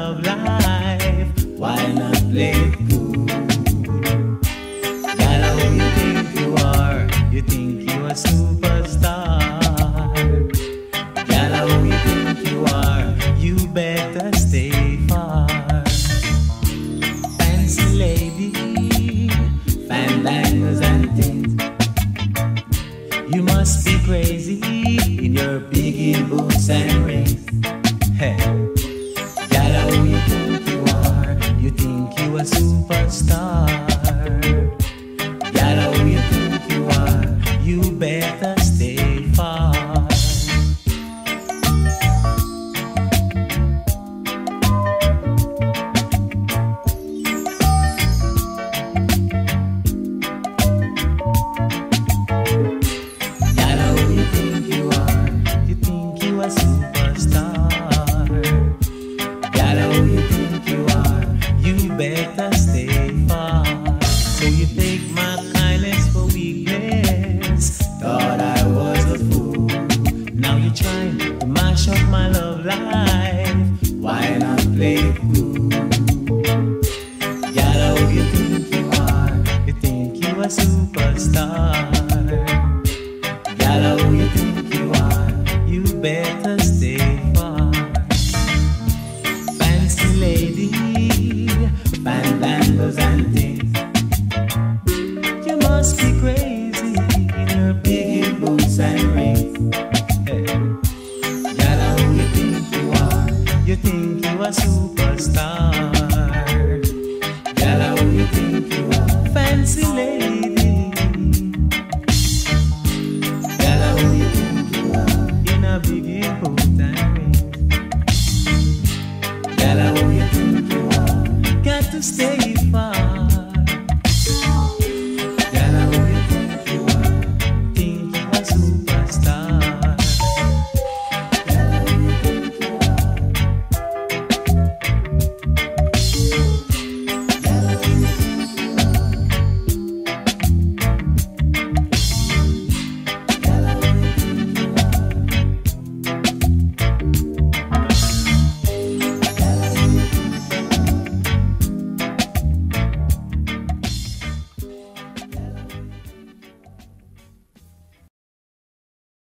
of life. Why not play cool? Gotta who you think you are. You think you a superstar. Gotta who you think you are. You better stay far. Fancy lady, fandangos and things. You must be crazy in your biggie boots and rings. Hey. Gal, superstar. Who you think you are, you better stay far. Fancy lady, bandanas and things. You must be crazy in her big boots and rings. Hey. Who you think you are, you think you superstar. Fancy lady. stay